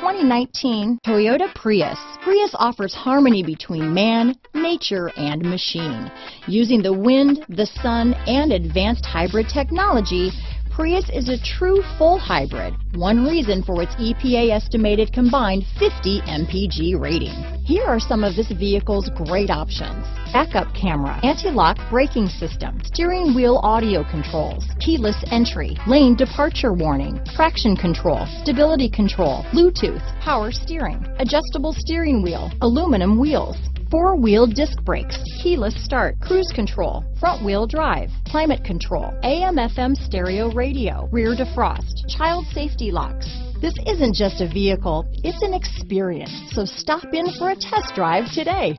2019 Toyota Prius. Prius offers harmony between man, nature, and machine. Using the wind, the sun, and advanced hybrid technology, Prius is a true full hybrid, one reason for its EPA estimated combined 50 mpg rating. Here are some of this vehicle's great options. Backup camera, anti-lock braking system, steering wheel audio controls, keyless entry, lane departure warning, traction control, stability control, Bluetooth, power steering, adjustable steering wheel, aluminum wheels, four-wheel disc brakes, keyless start, cruise control, front-wheel drive, climate control, AM-FM stereo radio, rear defrost, child safety locks. This isn't just a vehicle, it's an experience, so stop in for a test drive today.